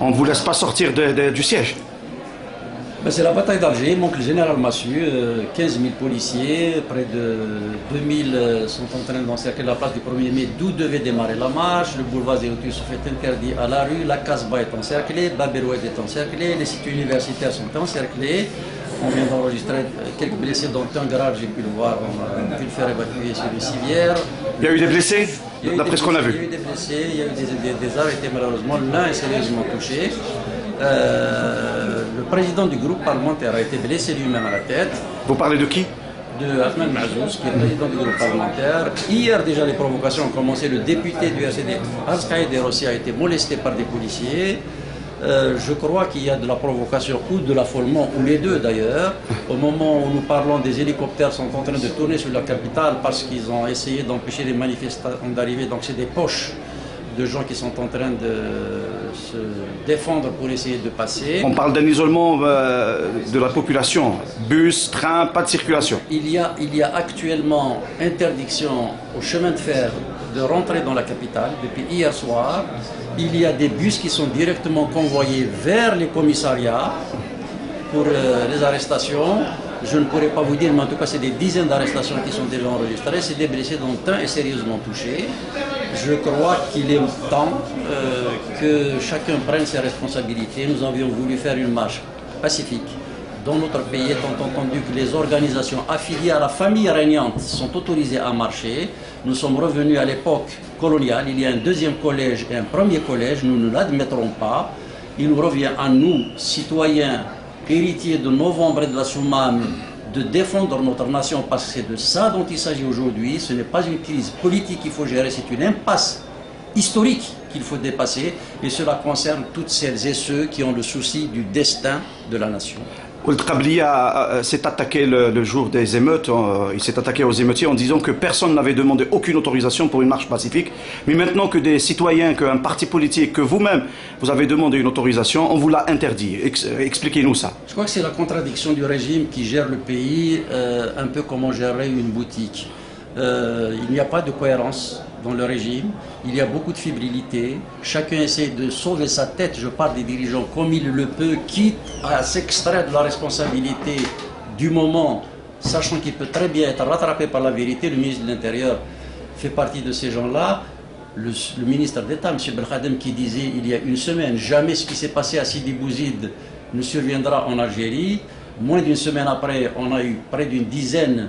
On ne vous laisse pas sortir de- de- du siège. Ben, c'est la bataille d'Alger, manque le général Massu, euh, 15 000 policiers, près de 2000 euh, sont en train d'encercler la place du 1er mai, d'où devait démarrer la marche. Le boulevard Zéotus est interdit à la rue, la Casbah est encerclée, Baberoued est encerclé, les sites universitaires sont encerclés. On vient d'enregistrer euh, quelques blessés, dont un grave, j'ai pu le voir, on a pu le faire évacuer sur les civières. Il y a eu des blessés, Il d'après ce qu'on a blessés, Il y a vu. eu des blessés, il y a eu des, arrêtés malheureusement. L'un est sérieusement touché. Euh, le président du groupe parlementaire a été blessé lui-même à la tête. Vous parlez de qui De Ahmed Mazouz, qui est le président du groupe parlementaire. Hier déjà les provocations ont commencé. Le député du RCD, Arskaïd Rossi, a été molesté par des policiers. Euh, je crois qu'il y a de la provocation ou de l'affolement, ou les deux d'ailleurs. Au moment où nous parlons, des hélicoptères sont en train de tourner sur la capitale parce qu'ils ont essayé d'empêcher les manifestants d'arriver. Donc c'est des poches de gens qui sont en train de se défendre pour essayer de passer. On parle d'un isolement euh, de la population. Bus, train, pas de circulation. Il y, a, il y a actuellement interdiction au chemin de fer de rentrer dans la capitale depuis hier soir. Il y a des bus qui sont directement convoyés vers les commissariats pour euh, les arrestations. Je ne pourrais pas vous dire, mais en tout cas, c'est des dizaines d'arrestations qui sont déjà enregistrées. C'est des blessés dont un est sérieusement touché. Je crois qu'il est temps euh, que chacun prenne ses responsabilités. Nous avions voulu faire une marche pacifique dans notre pays, étant entendu que les organisations affiliées à la famille régnante sont autorisées à marcher. Nous sommes revenus à l'époque coloniale. Il y a un deuxième collège et un premier collège. Nous ne l'admettrons pas. Il nous revient à nous, citoyens, héritiers de novembre et de la Soumam, de défendre notre nation parce que c'est de ça dont il s'agit aujourd'hui. Ce n'est pas une crise politique qu'il faut gérer, c'est une impasse historique qu'il faut dépasser et cela concerne toutes celles et ceux qui ont le souci du destin de la nation. Ould Qablia euh, s'est attaqué le, jour des émeutes, euh, il s'est attaqué aux émeutiers en disant que personne n'avait demandé aucune autorisation pour une marche pacifique. Mais maintenant que des citoyens, qu'un parti politique, que vous-même, vous avez demandé une autorisation, on vous l'a interdit. Ex- Expliquez-nous ça. Je crois que c'est la contradiction du régime qui gère le pays euh, un peu comme on gérerait une boutique. Euh, il n'y a pas de cohérence dans le régime, il y a beaucoup de fébrilité, chacun essaie de sauver sa tête, je parle des dirigeants comme il le peut, quitte à s'extraire de la responsabilité du moment, sachant qu'il peut très bien être rattrapé par la vérité, le ministre de l'Intérieur fait partie de ces gens-là. Le, le ministre d'État, M. Belkhadem, qui disait il y a une semaine, jamais ce qui s'est passé à Sidi Bouzid ne surviendra en Algérie. Moins d'une semaine après, on a eu près d'une dizaine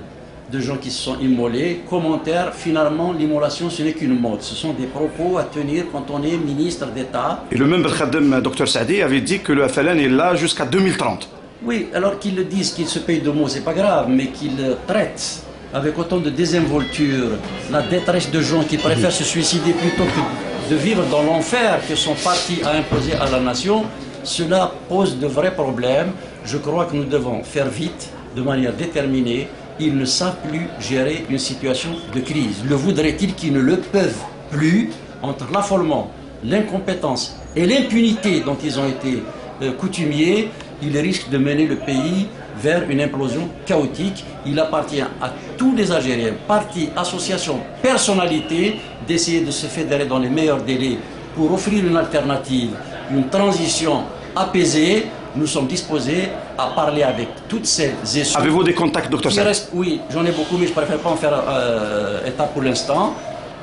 de gens qui se sont immolés. Commentaire, finalement, l'immolation, ce n'est qu'une mode. Ce sont des propos à tenir quand on est ministre d'État. Et le même Belkhadem, Dr Saadi, avait dit que le FLN est là jusqu'à 2030. Oui, alors qu'ils le disent, qu'ils se payent de mots, c'est pas grave, mais qu'ils traitent avec autant de désinvolture la détresse de gens qui préfèrent se suicider plutôt que de vivre dans l'enfer que son parti a imposé à la nation, cela pose de vrais problèmes. Je crois que nous devons faire vite, de manière déterminée. Ils ne savent plus gérer une situation de crise. Le voudraient-ils qu'ils ne le peuvent plus entre l'affolement, l'incompétence et l'impunité dont ils ont été euh, coutumiers? Il risque de mener le pays vers une implosion chaotique. Il appartient à tous les Algériens, partis, associations, personnalités, d'essayer de se fédérer dans les meilleurs délais pour offrir une alternative, une transition apaisée. Nous sommes disposés à parler avec toutes celles et ceux Avez-vous des contacts, Saadi restent. Oui, j'en ai beaucoup, mais je préfère pas en faire euh, état pour l'instant.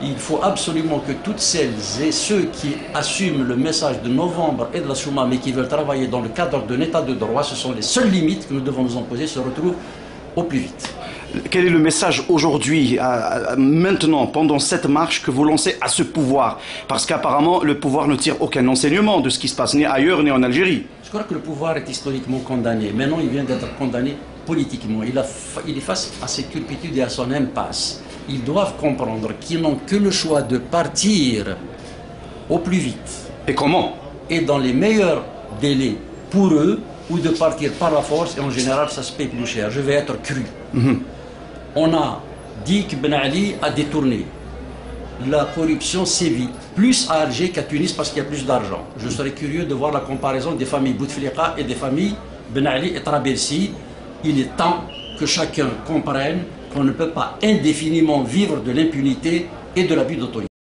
Il faut absolument que toutes celles et ceux qui assument le message de novembre et de la Souma, mais qui veulent travailler dans le cadre d'un état de droit, ce sont les seules limites que nous devons nous imposer, se retrouvent au plus vite. Quel est le message aujourd'hui, maintenant, pendant cette marche que vous lancez à ce pouvoir? Parce qu'apparemment, le pouvoir ne tire aucun enseignement de ce qui se passe ni ailleurs ni en Algérie. Je crois que le pouvoir est historiquement condamné. Maintenant, il vient d'être condamné politiquement. Il, a fa- il est face à ses turpitudes et à son impasse. Ils doivent comprendre qu'ils n'ont que le choix de partir au plus vite Et comment? Et dans les meilleurs délais pour eux ou de partir par la force et en général ça se paye plus cher. Je vais être cru. On a dit que Ben Ali a détourné. La corruption sévit plus à Alger qu'à Tunis parce qu'il y a plus d'argent. Je serais curieux de voir la comparaison des familles Bouteflika et des familles Ben Ali et Trabelsi. Il est temps que chacun comprenne qu'on ne peut pas indéfiniment vivre de l'impunité et de l'abus d'autorité.